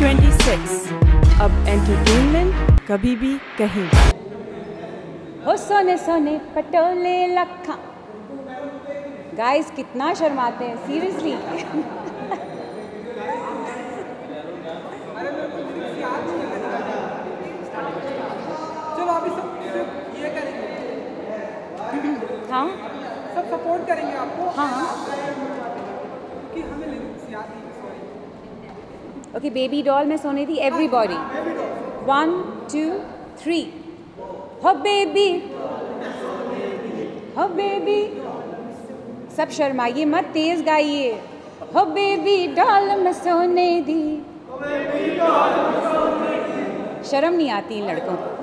Live 26 अब entertainment कभी भी कहीं। हो सोने सोने पटोले लखा। गाइस कितना शर्माते हैं सीरियसली हाँ? सब सपोर्ट करेंगे आपको। हाँ। कि हमें लिरिक्स याद नहीं ओके बेबी डॉल मैं सोने थी everybody one two three हो बेबी हो बेबी सब शर्माइए मत तेज गाइए. हो बेबी डॉल में सोने दी. शर्म नहीं आती इन लड़कों को.